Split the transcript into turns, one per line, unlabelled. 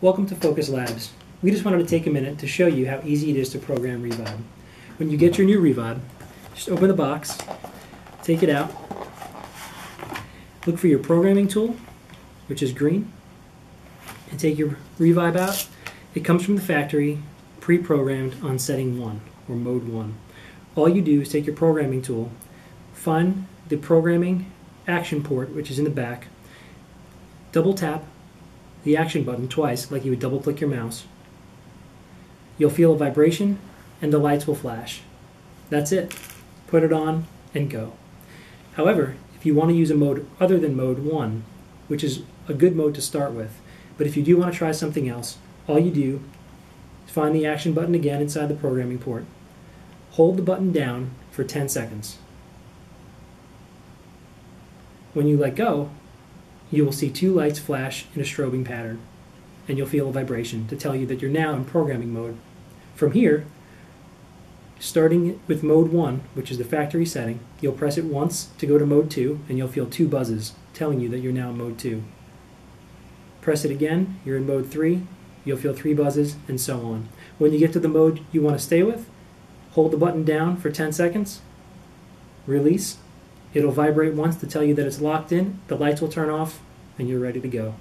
Welcome to Focus Labs. We just wanted to take a minute to show you how easy it is to program Revibe. When you get your new Revibe, just open the box, take it out, look for your programming tool, which is green, and take your Revibe out. It comes from the factory, pre-programmed on setting 1, or mode 1. All you do is take your programming tool, find the programming action port, which is in the back, double tap the action button twice, like you would double click your mouse. You'll feel a vibration and the lights will flash. That's it. Put it on and go. However, if you want to use a mode other than mode 1, which is a good mode to start with, but if you do want to try something else, all you do is find the action button again inside the programming port. Hold the button down for 10 seconds. When you let go, you will see two lights flash in a strobing pattern, and you'll feel a vibration to tell you that you're now in programming mode. From here, starting with mode 1, which is the factory setting, you'll press it once to go to mode 2, and you'll feel two buzzes telling you that you're now in mode 2. Press it again, you're in mode 3, you'll feel three buzzes, and so on. When you get to the mode you want to stay with, hold the button down for 10 seconds, release, It'll vibrate once to tell you that it's locked in, the lights will turn off, and you're ready to go.